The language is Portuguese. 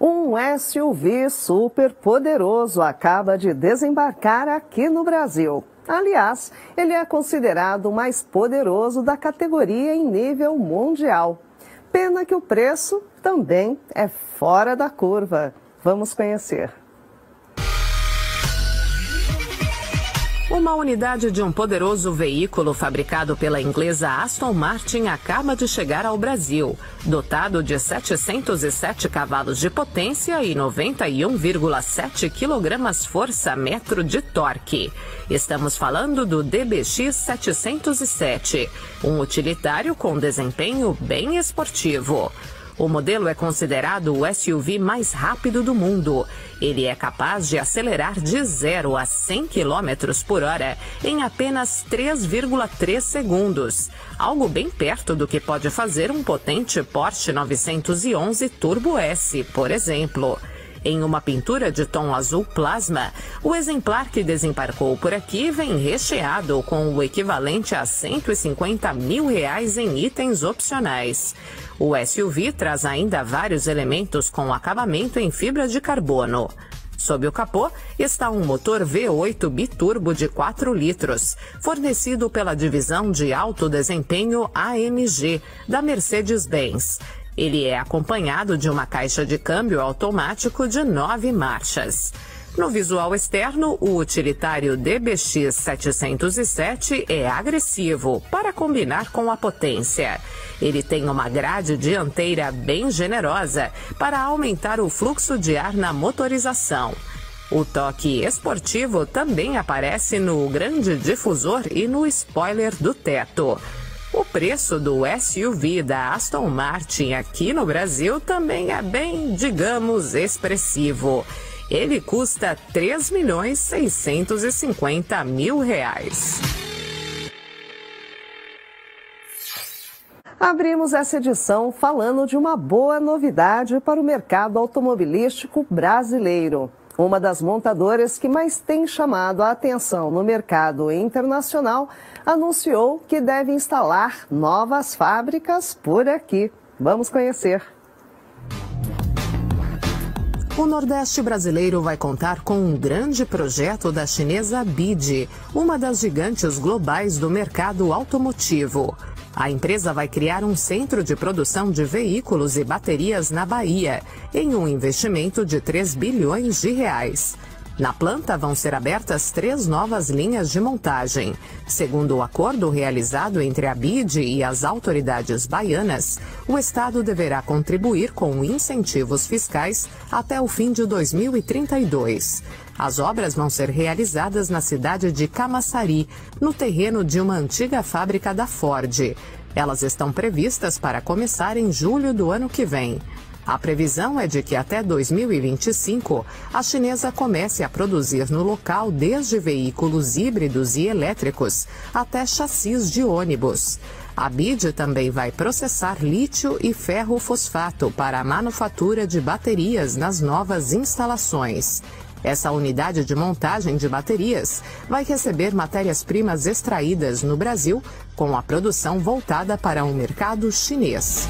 Um SUV super poderoso acaba de desembarcar aqui no Brasil. Aliás, ele é considerado o mais poderoso da categoria em nível mundial. Pena que o preço também é fora da curva. Vamos conhecer. Uma unidade de um poderoso veículo fabricado pela inglesa Aston Martin acaba de chegar ao Brasil. Dotado de 707 cavalos de potência e 91,7 kgfm de torque. Estamos falando do DBX 707, um utilitário com desempenho bem esportivo. O modelo é considerado o SUV mais rápido do mundo. Ele é capaz de acelerar de 0 a 100 km por hora em apenas 3,3 segundos, algo bem perto do que pode fazer um potente Porsche 911 Turbo S, por exemplo em uma pintura de tom azul plasma. O exemplar que desembarcou por aqui vem recheado com o equivalente a 150 mil reais em itens opcionais. O SUV traz ainda vários elementos com acabamento em fibra de carbono. Sob o capô está um motor V8 biturbo de 4 litros, fornecido pela divisão de alto desempenho AMG da Mercedes-Benz. Ele é acompanhado de uma caixa de câmbio automático de nove marchas. No visual externo, o utilitário DBX 707 é agressivo para combinar com a potência. Ele tem uma grade dianteira bem generosa para aumentar o fluxo de ar na motorização. O toque esportivo também aparece no grande difusor e no spoiler do teto. O preço do SUV da Aston Martin aqui no Brasil também é bem, digamos, expressivo. Ele custa 3 milhões 650 mil reais. Abrimos essa edição falando de uma boa novidade para o mercado automobilístico brasileiro. Uma das montadoras que mais tem chamado a atenção no mercado internacional anunciou que deve instalar novas fábricas por aqui. Vamos conhecer. O Nordeste brasileiro vai contar com um grande projeto da chinesa BID, uma das gigantes globais do mercado automotivo. A empresa vai criar um centro de produção de veículos e baterias na Bahia, em um investimento de 3 bilhões de reais. Na planta vão ser abertas três novas linhas de montagem. Segundo o acordo realizado entre a BID e as autoridades baianas, o Estado deverá contribuir com incentivos fiscais até o fim de 2032. As obras vão ser realizadas na cidade de Camaçari, no terreno de uma antiga fábrica da Ford. Elas estão previstas para começar em julho do ano que vem. A previsão é de que até 2025 a chinesa comece a produzir no local desde veículos híbridos e elétricos até chassis de ônibus. A BID também vai processar lítio e ferro fosfato para a manufatura de baterias nas novas instalações. Essa unidade de montagem de baterias vai receber matérias-primas extraídas no Brasil, com a produção voltada para o mercado chinês.